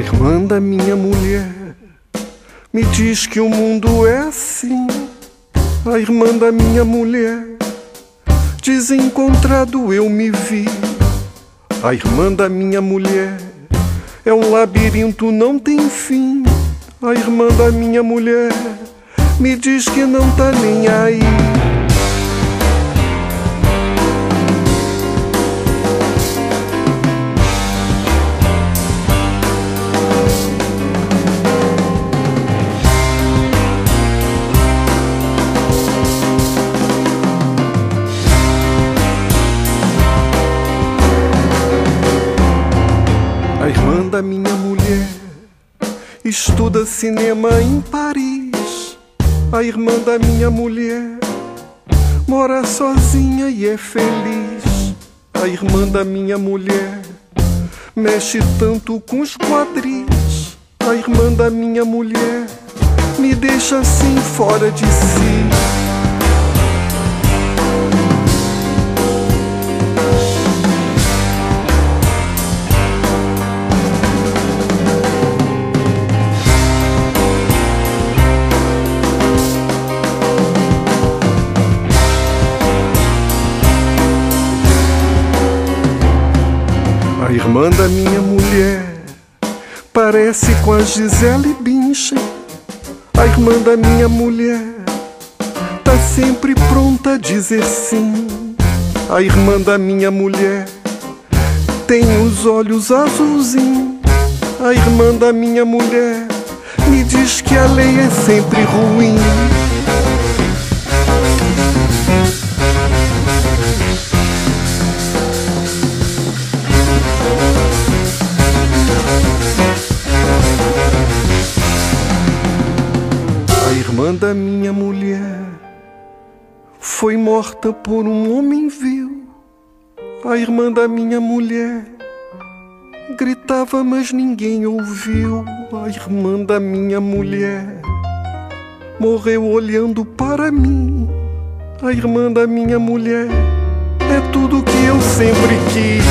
irmã da minha mulher me diz que o mundo é assim. A irmã da minha mulher, desencontrado eu me vi. A irmã da minha mulher é um labirinto, não tem fim. A irmã da minha mulher me diz que não tá nem aí. A irmã da minha mulher estuda cinema em Paris. A irmã da minha mulher mora sozinha e é feliz. A irmã da minha mulher mexe tanto com os quadris. A irmã da minha mulher me deixa assim fora de si. Irmã da minha mulher parece com a Gisele Bündchen. A irmã da minha mulher tá sempre pronta a dizer sim. A irmã da minha mulher tem os olhos azulzinhos. A irmã da minha mulher me diz que a lei é sempre ruim. Irmã da minha mulher foi morta por um homem vil. A irmã da minha mulher gritava, mas ninguém ouviu. A irmã da minha mulher morreu olhando para mim. A irmã da minha mulher é tudo que eu sempre quis.